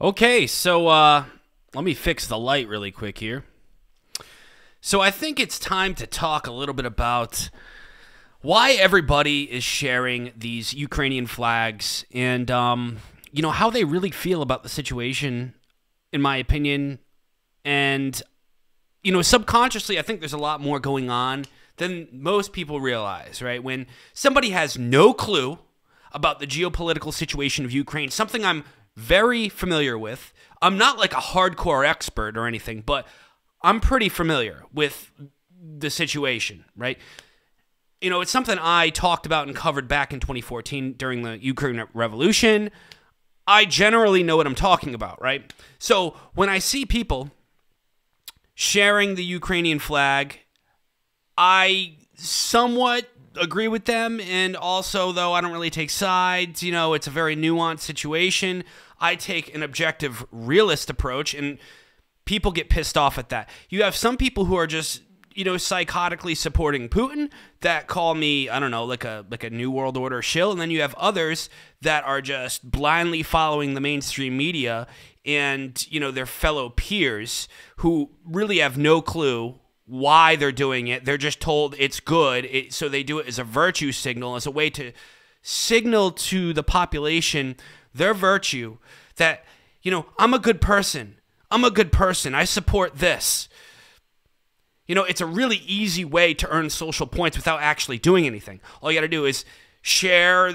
Okay, so uh, let me fix the light really quick here. So I think it's time to talk a little bit about why everybody is sharing these Ukrainian flags and um, you know how they really feel about the situation, in my opinion, and you know subconsciously I think there's a lot more going on than most people realize. Right when somebody has no clue about the geopolitical situation of Ukraine, something I'm very familiar with. I'm not like a hardcore expert or anything, but I'm pretty familiar with the situation, right? You know, it's something I talked about and covered back in 2014 during the Ukraine Revolution. I generally know what I'm talking about, right? So when I see people sharing the Ukrainian flag, I somewhat agree with them. And also, though, I don't really take sides. You know, it's a very nuanced situation. I take an objective, realist approach, and people get pissed off at that. You have some people who are just you know psychotically supporting Putin that call me I don't know like a like a new world order shill and then you have others that are just blindly following the mainstream media and you know their fellow peers who really have no clue why they're doing it they're just told it's good it, so they do it as a virtue signal as a way to signal to the population their virtue that, you know, I'm a good person. I'm a good person. I support this. You know, it's a really easy way to earn social points without actually doing anything. All you got to do is share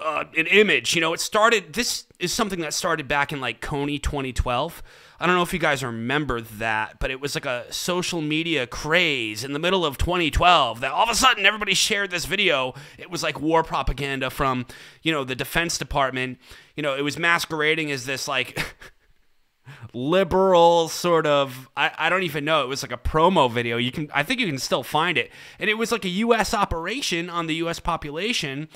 uh, an image. You know, it started, this is something that started back in like Kony 2012 I don't know if you guys remember that, but it was like a social media craze in the middle of 2012 that all of a sudden everybody shared this video. It was like war propaganda from, you know, the Defense Department. You know, it was masquerading as this like liberal sort of I, I don't even know it was like a promo video you can i think you can still find it and it was like a us operation on the us population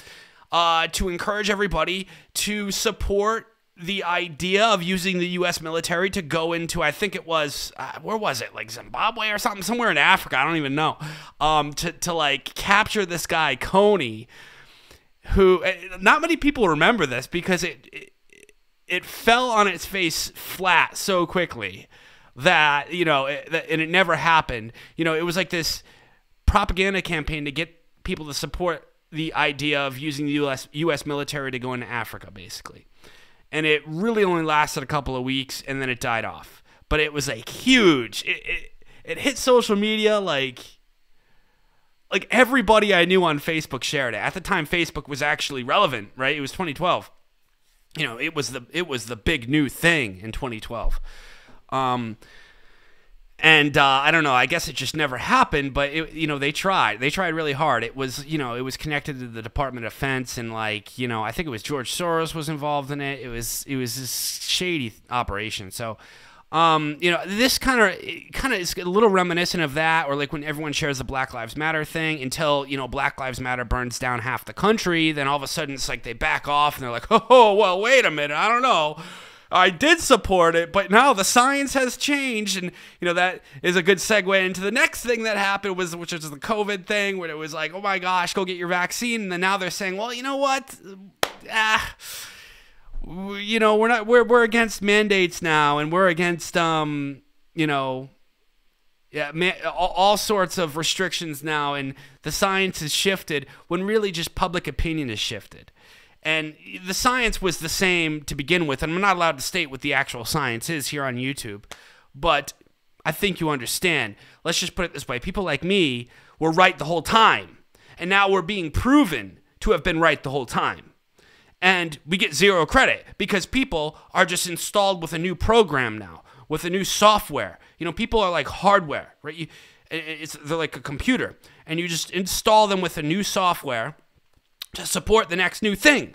uh, to encourage everybody to support the idea of using the U.S. military to go into, I think it was, uh, where was it, like Zimbabwe or something, somewhere in Africa, I don't even know, um, to, to like capture this guy, Kony, who, eh, not many people remember this because it, it, it fell on its face flat so quickly that, you know, it, and it never happened. You know, it was like this propaganda campaign to get people to support the idea of using the U.S. U.S. military to go into Africa, basically and it really only lasted a couple of weeks and then it died off. But it was like huge. It, it, it hit social media like like everybody I knew on Facebook shared it. At the time Facebook was actually relevant, right? It was 2012. You know, it was the it was the big new thing in 2012. Um and uh, I don't know. I guess it just never happened. But it, you know, they tried. They tried really hard. It was you know, it was connected to the Department of Defense, and like you know, I think it was George Soros was involved in it. It was it was this shady operation. So. Um, you know, this kind of kind of is a little reminiscent of that, or like when everyone shares the Black Lives Matter thing until you know Black Lives Matter burns down half the country. Then all of a sudden it's like they back off and they're like, oh, well, wait a minute, I don't know I did support it, but now the science has changed, and you know that is a good segue into the next thing that happened was which was the COVID thing, where it was like, oh my gosh, go get your vaccine, and then now they're saying, well, you know what, ah, you know we're not we're we're against mandates now, and we're against um, you know. Yeah, man, all, all sorts of restrictions now, and the science has shifted when really just public opinion has shifted. And the science was the same to begin with. And I'm not allowed to state what the actual science is here on YouTube. But I think you understand. Let's just put it this way people like me were right the whole time. And now we're being proven to have been right the whole time. And we get zero credit because people are just installed with a new program now, with a new software. You know, people are like hardware, right? You, it's, they're like a computer. And you just install them with a new software to support the next new thing.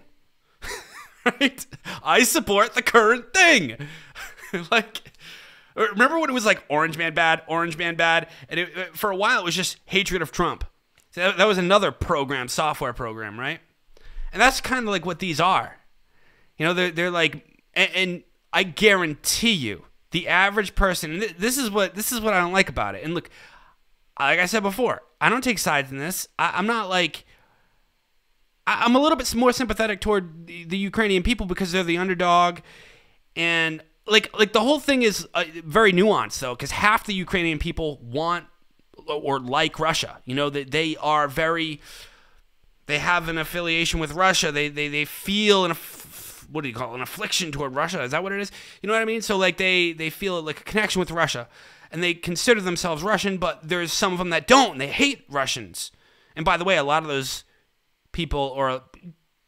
right? I support the current thing. like, remember when it was like Orange Man bad, Orange Man bad? And it, uh, for a while, it was just hatred of Trump. So that, that was another program, software program, right? And that's kind of like what these are. You know, they're, they're like, and, and I guarantee you, the average person, this is what this is what I don't like about it. And look, like I said before, I don't take sides in this. I, I'm not like I'm a little bit more sympathetic toward the, the Ukrainian people because they're the underdog, and like like the whole thing is uh, very nuanced though, because half the Ukrainian people want or like Russia. You know that they are very. They have an affiliation with Russia. They they they feel an what do you call it, an affliction toward Russia? Is that what it is? You know what I mean? So like they they feel like a connection with Russia, and they consider themselves Russian, but there's some of them that don't. And they hate Russians. And by the way, a lot of those people or a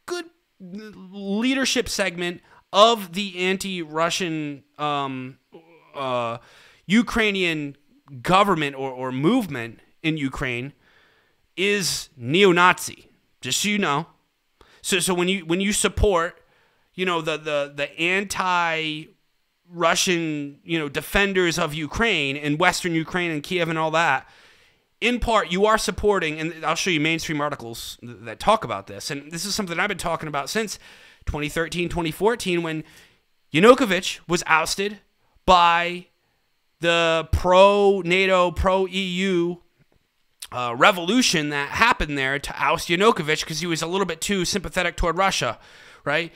good leadership segment of the anti-Russian um, uh, Ukrainian government or, or movement in Ukraine is neo-Nazi. Just so you know. So so when you when you support, you know, the the the anti Russian, you know, defenders of Ukraine and Western Ukraine and Kiev and all that, in part, you are supporting, and I'll show you mainstream articles that talk about this. And this is something I've been talking about since 2013, 2014, when Yanukovych was ousted by the pro NATO, pro EU uh, revolution that happened there to oust Yanukovych because he was a little bit too sympathetic toward Russia, right?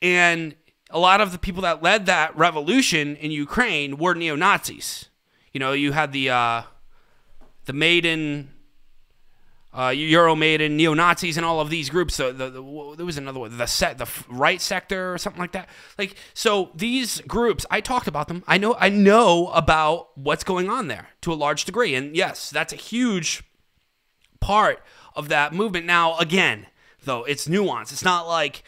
And a lot of the people that led that revolution in Ukraine were neo Nazis. You know, you had the uh, the Maidan, uh, Euromaidan, neo Nazis, and all of these groups. So the, the, there was another one, the set, the right sector, or something like that. Like so, these groups, I talked about them. I know, I know about what's going on there to a large degree, and yes, that's a huge part of that movement. Now, again, though, it's nuanced. It's not like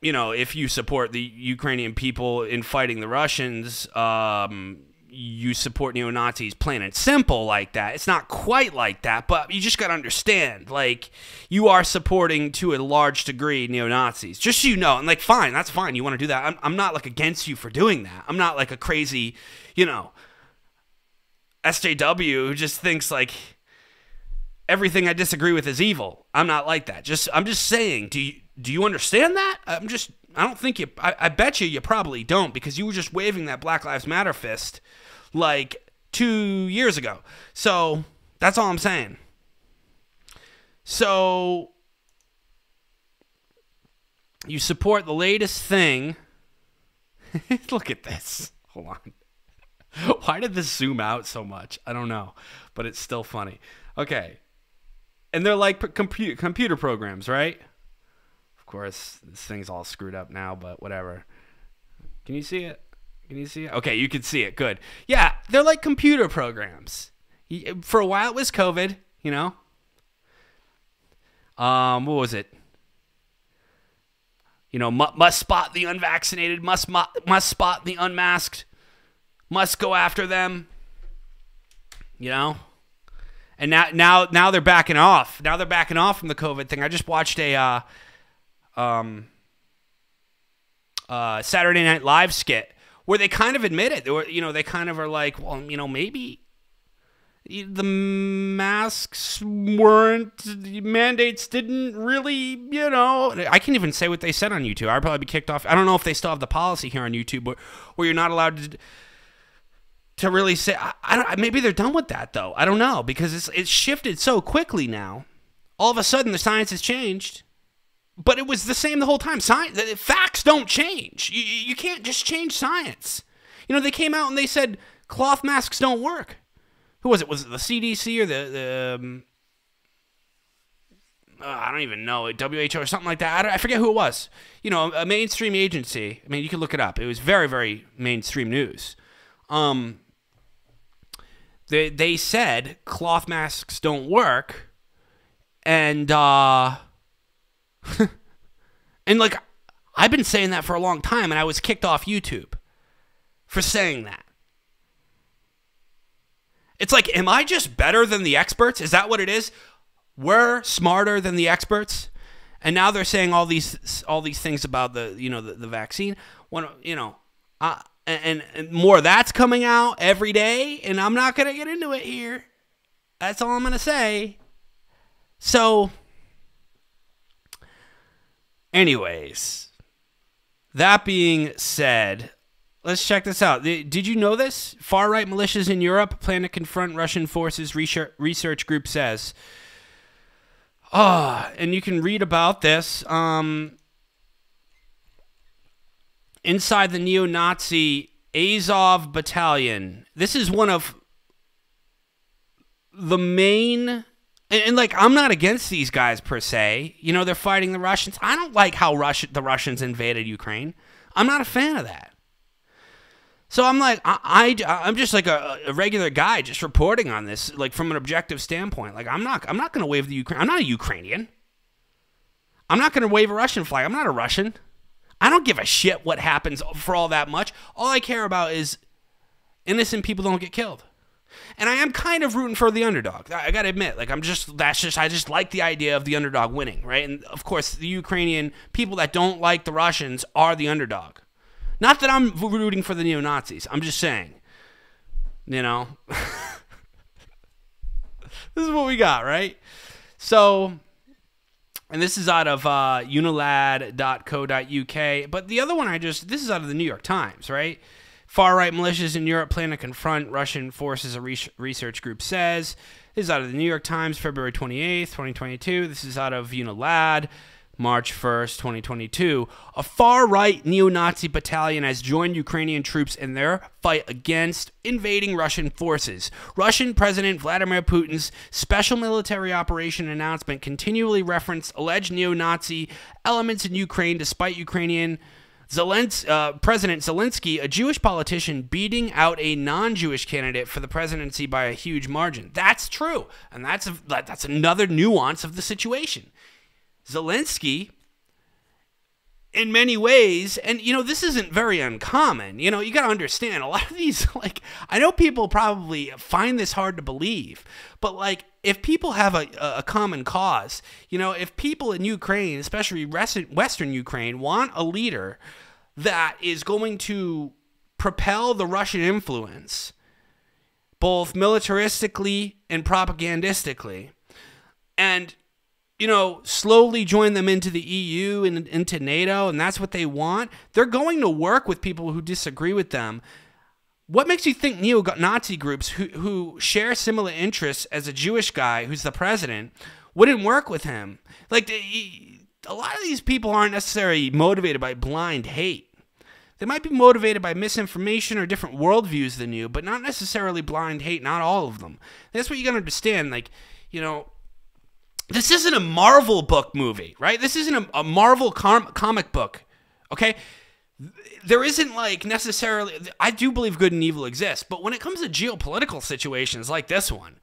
you know, if you support the Ukrainian people in fighting the Russians, um, you support neo Nazis, plain and simple, like that. It's not quite like that, but you just got to understand, like, you are supporting to a large degree neo Nazis. Just so you know, and like, fine, that's fine. You want to do that. I'm, I'm not like against you for doing that. I'm not like a crazy, you know, SJW who just thinks like everything I disagree with is evil. I'm not like that. Just, I'm just saying, do you, do you understand that? I'm just, I don't think you, I, I bet you you probably don't because you were just waving that Black Lives Matter fist like two years ago. So that's all I'm saying. So you support the latest thing. Look at this. Hold on. Why did this zoom out so much? I don't know, but it's still funny. Okay. And they're like computer computer programs, right? Of course, this thing's all screwed up now, but whatever. Can you see it? Can you see it? Okay, you can see it. Good. Yeah, they're like computer programs. For a while, it was COVID. You know. Um, what was it? You know, must spot the unvaccinated, must must spot the unmasked, must go after them. You know. And now, now, now they're backing off. Now they're backing off from the COVID thing. I just watched a uh, um, uh, Saturday Night Live skit where they kind of admit it. They were, you know, they kind of are like, well, you know, maybe the masks weren't mandates didn't really you know i can't even say what they said on youtube. I'd probably be kicked off. I don't know if they still have the policy here on youtube where, where you're not allowed to to really say I, I don't maybe they're done with that though. I don't know because it's it's shifted so quickly now. All of a sudden the science has changed but it was the same the whole time. Science, facts don't change. You, you can't just change science. You know, they came out and they said cloth masks don't work. Who was it? Was it the CDC or the, the um, uh, I don't even know, WHO or something like that. I, I, forget who it was. You know, a mainstream agency. I mean, you can look it up. It was very, very mainstream news. Um, they they said cloth masks don't work, and uh, and like I've been saying that for a long time and I was kicked off YouTube for saying that. It's like am I just better than the experts? Is that what it is? We're smarter than the experts? And now they're saying all these all these things about the you know the, the vaccine. When you know, uh, and, and more that's coming out every day, and I'm not gonna get into it here. That's all I'm gonna say. So Anyways, that being said, let's check this out. Did you know this? Far right militias in Europe plan to confront Russian forces, research group says. Ah, oh, and you can read about this. Um, inside the neo Nazi Azov battalion. This is one of the main. And, and, like, I'm not against these guys per se. You know, they're fighting the Russians. I don't like how Russia, the Russians invaded Ukraine. I'm not a fan of that. So I'm like, I, I am just like a, a, regular guy, just reporting on this, like from an objective standpoint. Like I'm not, I'm not going to wave the Ukraine. I'm not a Ukrainian. I'm not going to wave a Russian flag. I'm not a Russian. I don't give a shit what happens for all that much. All I care about is innocent people don't get killed. And I am kind of rooting for the underdog. I got to admit, like I'm just that's just I just like the idea of the underdog winning, right? And of course, the Ukrainian people that don't like the Russians are the underdog. Not that I'm rooting for the neo Nazis. I'm just saying, you know, this is what we got, right? So, and this is out of uh, unilad.co.uk. But the other one I just, this is out of the New York Times, right? Far right militias in Europe plan to confront Russian forces, a research group says. This is out of the New York Times, February 28th, 2022. This is out of Unilad. March 1st, 2022, a far right neo Nazi battalion has joined Ukrainian troops in their fight against invading Russian forces. Russian President Vladimir Putin's special military operation announcement continually referenced alleged neo Nazi elements in Ukraine, despite Ukrainian. Zelens- uh, President Zelensky, a Jewish politician, beating out a non-Jewish candidate for the presidency by a huge margin. That's true, and that's a, that's another nuance of the situation. Zelensky in many ways and you know this isn't very uncommon you know you got to understand a lot of these like i know people probably find this hard to believe but like if people have a, a common cause you know if people in ukraine especially western ukraine want a leader that is going to propel the russian influence both militaristically and propagandistically and you know, slowly join them into the EU and into NATO, and that's what they want, they're going to work with people who disagree with them. What makes you think neo Nazi groups who, who share similar interests as a Jewish guy who's the president wouldn't work with him? Like, a lot of these people aren't necessarily motivated by blind hate. They might be motivated by misinformation or different worldviews than you, but not necessarily blind hate, not all of them. That's what you gotta understand. Like, you know, this isn't a Marvel book movie, right? This isn't a, a Marvel com- comic book, okay? There isn't like necessarily, I do believe good and evil exists, but when it comes to geopolitical situations like this one,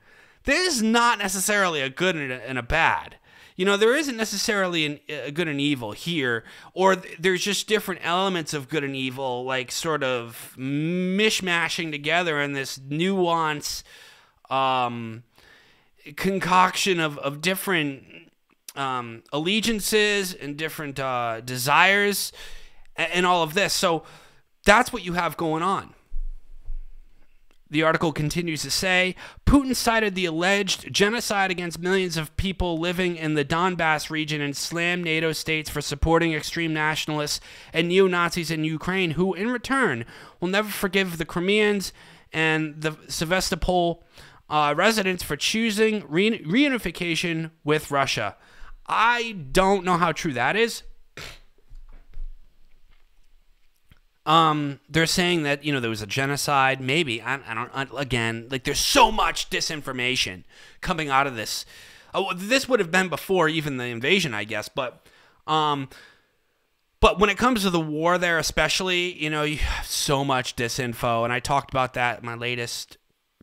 there's not necessarily a good and a, and a bad. You know, there isn't necessarily an, a good and evil here, or there's just different elements of good and evil, like sort of mishmashing together in this nuance. Um, concoction of, of different um, allegiances and different uh, desires and, all of this. So that's what you have going on. The article continues to say Putin cited the alleged genocide against millions of people living in the Donbass region and slammed NATO states for supporting extreme nationalists and neo Nazis in Ukraine, who in return will never forgive the Crimeans and the Sevastopol uh, residents for choosing re- reunification with Russia. I don't know how true that is. Um, they're saying that you know there was a genocide. Maybe I, I don't. I, again, like there's so much disinformation coming out of this. Oh, this would have been before even the invasion, I guess. But, um, but when it comes to the war there, especially, you know, you have so much disinfo, and I talked about that in my latest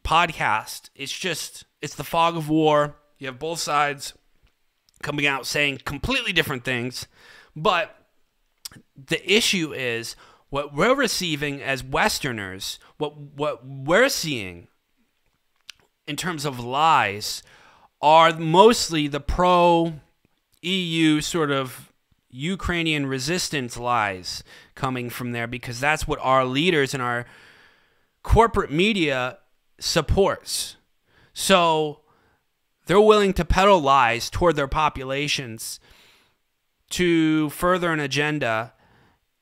podcast, it's just it's the fog of war. You have both sides coming out saying completely different things, but the issue is what we're receiving as Westerners, what what we're seeing in terms of lies are mostly the pro EU sort of Ukrainian resistance lies coming from there because that's what our leaders and our corporate media supports. So they're willing to peddle lies toward their populations to further an agenda.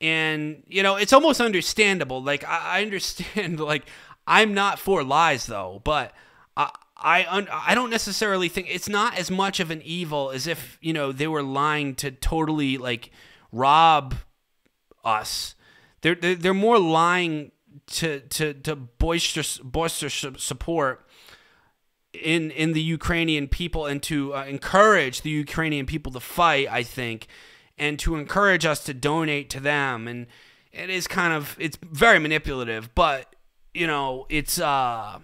And, you know, it's almost understandable. Like, I, understand, like, I'm not for lies, though, but I. I I don't necessarily think it's not as much of an evil as if you know they were lying to totally like rob us they're they're, they're more lying to to to boisterous boisterous support in in the Ukrainian people and to uh, encourage the Ukrainian people to fight. I think, and to encourage us to donate to them. And it is kind of it's very manipulative, but you know it's uh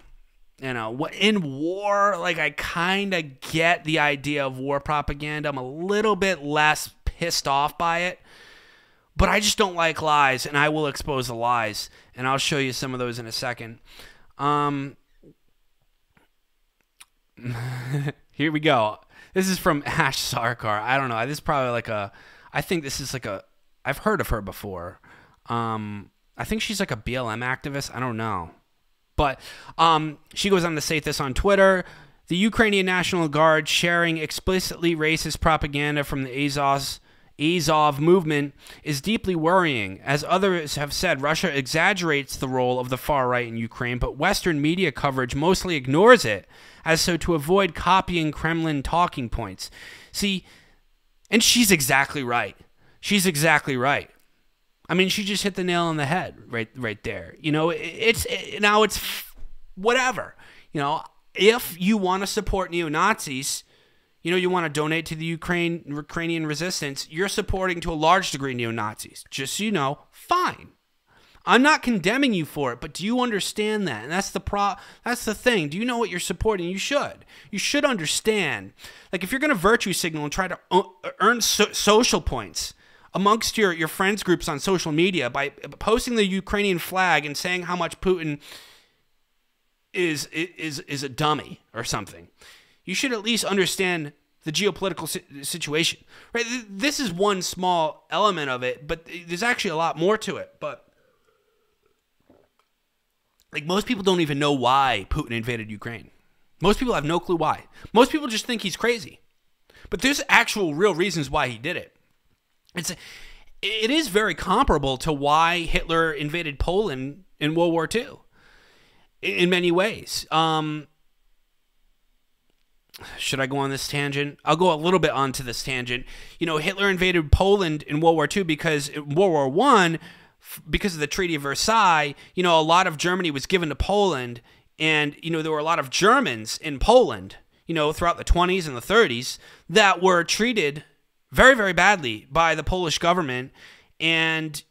you know in war like i kind of get the idea of war propaganda. I'm a little bit less pissed off by it but i just don't like lies and i will expose the lies and i'll show you some of those in a second. Um here we go. This is from ash sarkar. I don't know. This is probably like a i think this is like a i've heard of her before um i think she's like a blm activist i don't know but um, she goes on to say this on Twitter. The Ukrainian National Guard sharing explicitly racist propaganda from the Azov, Azov movement is deeply worrying. As others have said, Russia exaggerates the role of the far right in Ukraine, but Western media coverage mostly ignores it, as so to avoid copying Kremlin talking points. See, and she's exactly right. She's exactly right. I mean, she just hit the nail on the head right right there. You know, it's it, now it's whatever. You know, if you want to support neo Nazis, you know, you want to donate to the Ukraine Ukrainian resistance, you're supporting to a large degree neo Nazis. Just so you know, fine. I'm not condemning you for it, but do you understand that? And that's the pro that's the thing. Do you know what you're supporting? You should. You should understand. Like if you're going to virtue signal and try to uh, earn so social points, amongst your, your friends groups on social media by posting the Ukrainian flag and saying how much Putin is is is a dummy or something. You should at least understand the geopolitical situation. Right? This is one small element of it, but there's actually a lot more to it. But like most people don't even know why Putin invaded Ukraine. Most people have no clue why. Most people just think he's crazy. But there's actual real reasons why he did it. It's it is very comparable to why Hitler invaded Poland in World War II in many ways. Um, should I go on this tangent? I'll go a little bit onto this tangent. You know, Hitler invaded Poland in World War II because in World War One, because of the Treaty of Versailles, you know, a lot of Germany was given to Poland, and you know there were a lot of Germans in Poland, you know, throughout the 20s and the 30s that were treated very, very badly by the Polish government. And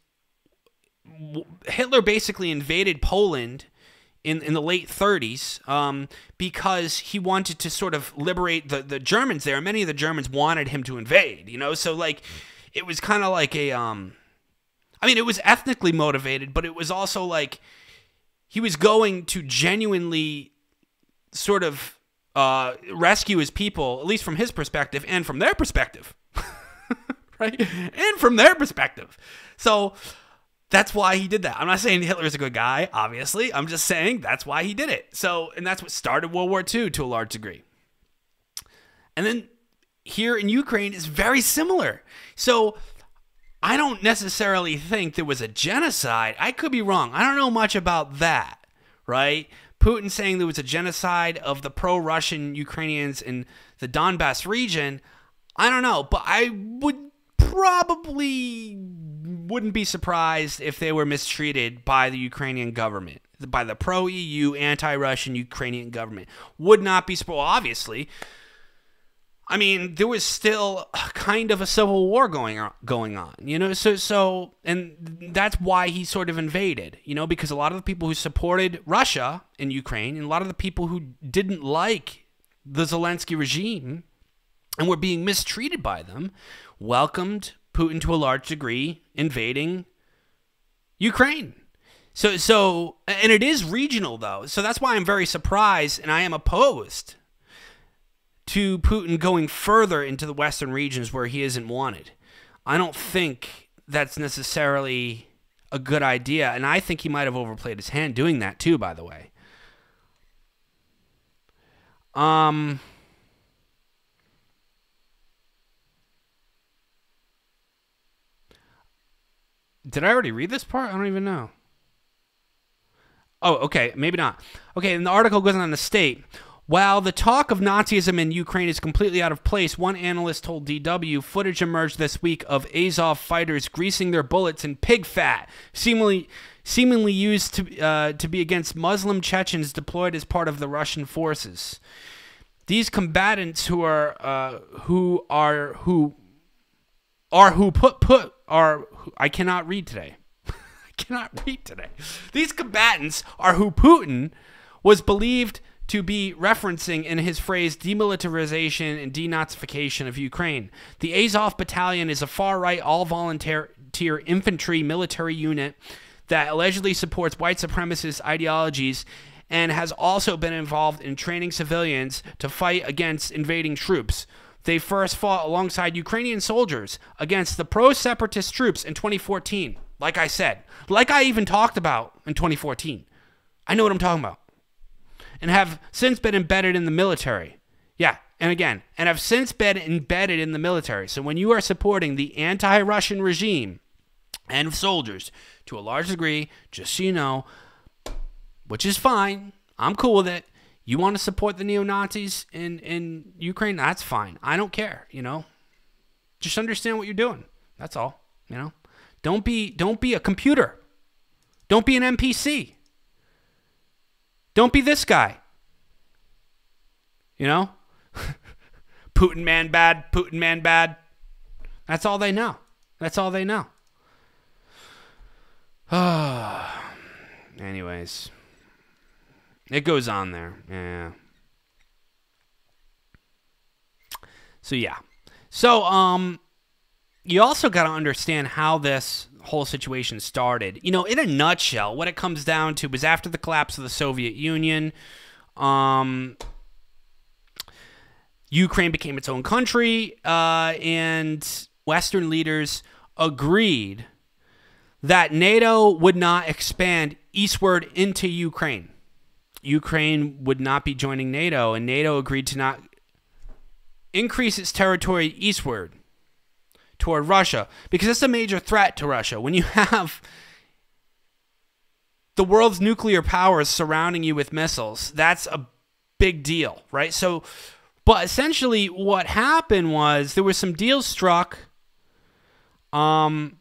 Hitler basically invaded Poland in, in the late 30s um, because he wanted to sort of liberate the, the Germans there. Many of the Germans wanted him to invade, you know? So, like, it was kind of like a. Um, I mean, it was ethnically motivated, but it was also like he was going to genuinely sort of uh, rescue his people, at least from his perspective and from their perspective. right? And from their perspective. So that's why he did that. I'm not saying Hitler's a good guy, obviously. I'm just saying that's why he did it. So, and that's what started World War II to a large degree. And then here in Ukraine is very similar. So, I don't necessarily think there was a genocide. I could be wrong. I don't know much about that, right? Putin saying there was a genocide of the pro Russian Ukrainians in the Donbass region. I don't know, but I would probably wouldn't be surprised if they were mistreated by the Ukrainian government, by the pro EU, anti Russian Ukrainian government. Would not be surprised, obviously. I mean, there was still kind of a civil war going on, going on, you know. So, so, and that's why he sort of invaded, you know, because a lot of the people who supported Russia in Ukraine, and a lot of the people who didn't like the Zelensky regime, and were being mistreated by them, welcomed Putin to a large degree invading Ukraine. So so and it is regional though. So that's why I'm very surprised and I am opposed to Putin going further into the western regions where he isn't wanted. I don't think that's necessarily a good idea and I think he might have overplayed his hand doing that too by the way. Um Did I already read this part? I don't even know. Oh, okay, maybe not. Okay, and the article goes on to state While the talk of Nazism in Ukraine is completely out of place, one analyst told DW footage emerged this week of Azov fighters greasing their bullets in pig fat, seemingly seemingly used to uh, to be against Muslim Chechens deployed as part of the Russian forces. These combatants who are uh, who are who are who put put are I cannot read today. I cannot read today. These combatants are who Putin was believed to be referencing in his phrase demilitarization and denazification of Ukraine. The Azov Battalion is a far right, all volunteer infantry military unit that allegedly supports white supremacist ideologies and has also been involved in training civilians to fight against invading troops. They first fought alongside Ukrainian soldiers against the pro separatist troops in 2014. Like I said, like I even talked about in 2014. I know what I'm talking about and have since been embedded in the military. Yeah, and again, and have since been embedded in the military. So when you are supporting the anti Russian regime and soldiers to a large degree, just so you know, which is fine, I'm cool with it. You want to support the neo Nazis in, in Ukraine? That's fine. I don't care, you know. Just understand what you're doing. That's all, you know. Don't be don't be a computer. Don't be an NPC. Don't be this guy. You know? Putin man bad, Putin man bad. That's all they know. That's all they know. Anyways, it goes on there. Yeah. So yeah. So um you also got to understand how this whole situation started. You know, in a nutshell, what it comes down to was after the collapse of the Soviet Union, um, Ukraine became its own country, uh, and Western leaders agreed that NATO would not expand eastward into Ukraine. Ukraine would not be joining NATO, and NATO agreed to not increase its territory eastward toward Russia because it's a major threat to Russia. When you have the world's nuclear powers surrounding you with missiles, that's a big deal, right? So, but essentially, what happened was there were some deals struck. Um,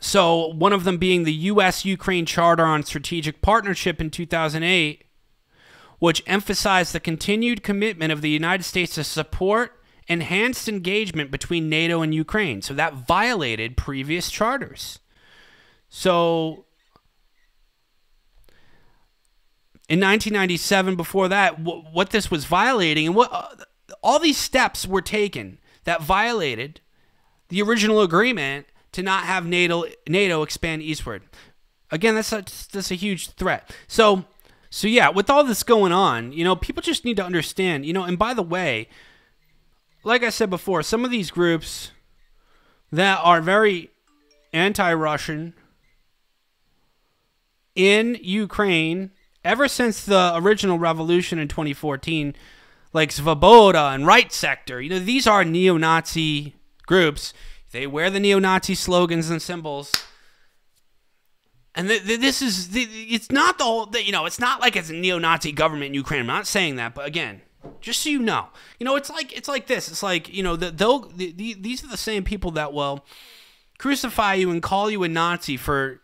so one of them being the U.S. Ukraine Charter on Strategic Partnership in 2008, which emphasized the continued commitment of the United States to support enhanced engagement between NATO and Ukraine. So that violated previous charters. So in 1997, before that, what this was violating, and what uh, all these steps were taken that violated the original agreement to not have NATO NATO expand eastward. Again, that's a, that's a huge threat. So, so yeah, with all this going on, you know, people just need to understand, you know, and by the way, like I said before, some of these groups that are very anti Russian in Ukraine, ever since the original revolution in 2014, like Svoboda and Right Sector, you know, these are neo Nazi groups. They wear the neo Nazi slogans and symbols. And th- th- this is, th- it's not the whole, you know, it's not like it's a neo Nazi government in Ukraine. I'm not saying that, but again, just so you know, you know, it's like it's like this. It's like you know, the, they'll the, the, these are the same people that will crucify you and call you a Nazi for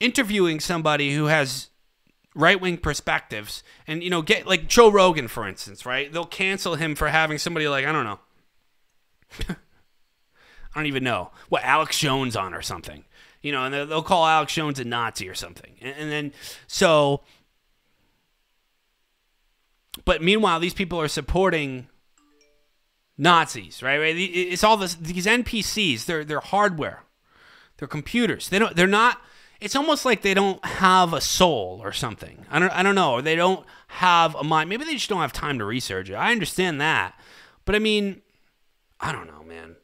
interviewing somebody who has right wing perspectives, and you know, get like Joe Rogan, for instance, right? They'll cancel him for having somebody like I don't know. I don't even know what Alex Jones on or something, you know, and they'll call Alex Jones a Nazi or something, and, and then so but meanwhile, these people are supporting Nazis, right? It's all this, these NPCs. They're they're hardware, they're computers. They don't. They're not. It's almost like they don't have a soul or something. I don't. I don't know. They don't have a mind. Maybe they just don't have time to research it. I understand that, but I mean, I don't know, man.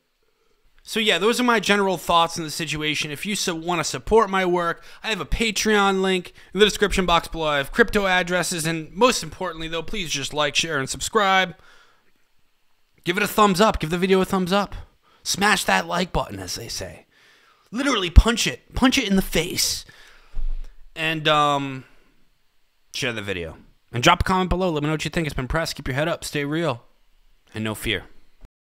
So yeah, those are my general thoughts on the situation. If you so want to support my work, I have a Patreon link in the description box below. I have crypto addresses, and most importantly, though, please just like, share, and subscribe. Give it a thumbs up. Give the video a thumbs up. Smash that like button, as they say. Literally punch it. Punch it in the face. And um, share the video. And drop a comment below. Let me know what you think. It's been press. Keep your head up. Stay real. And no fear.